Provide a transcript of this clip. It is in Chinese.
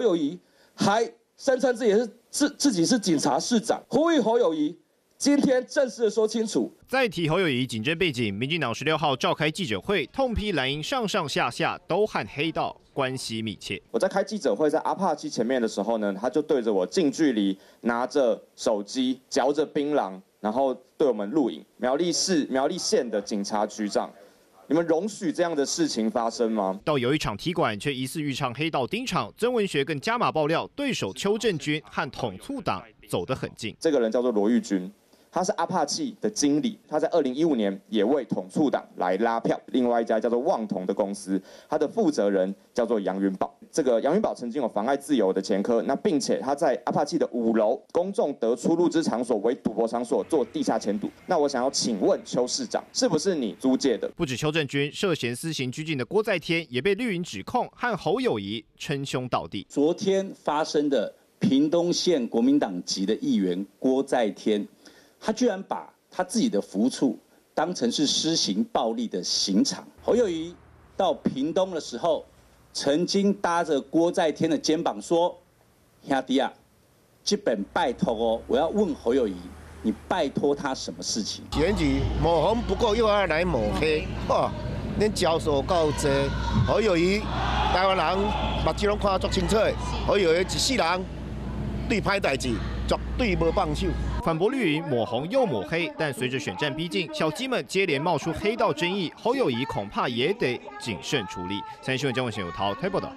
侯友谊还声称自己是自自己是警察市长，呼吁侯友谊今天正式的说清楚。再提侯友谊警政背景，民进党十六号召开记者会，痛批蓝营上上下下都和黑道关系密切。我在开记者会，在阿帕奇前面的时候呢，他就对着我近距离拿着手机，嚼着槟榔，然后对我们录影。苗栗市苗栗县的警察局长。你们容许这样的事情发生吗？到有一场踢馆，却疑似遇上黑道盯场。曾文学更加码爆料，对手邱正军和统促党走得很近。这个人叫做罗玉军。他是阿帕契的经理，他在二零一五年也为统促党来拉票。另外一家叫做旺同的公司，他的负责人叫做杨云宝。这个杨云宝曾经有妨碍自由的前科，那并且他在阿帕契的五楼公众得出入之场所为赌博场所做地下钱赌。那我想要请问邱市长，是不是你租借的？不止邱正军涉嫌私刑拘禁的郭在天，也被绿营指控和侯友谊称兄道弟。昨天发生的屏东县国民党籍的议员郭在天。他居然把他自己的服处当成是施行暴力的刑场。侯友谊到屏东的时候，曾经搭着郭在天的肩膀说：“兄弟啊，基本拜托哦，我要问侯友谊，你拜托他什么事情？”检举抹红不够，又要来抹黑，哇！连教授告知侯友谊，台湾人目睭拢看足清楚，侯友谊一世人对歹代志。绝对无放手。反驳绿营抹红又抹黑，但随着选战逼近，小鸡们接连冒出黑道争议，侯友谊恐怕也得谨慎处理。三新闻江文贤有涛台报道。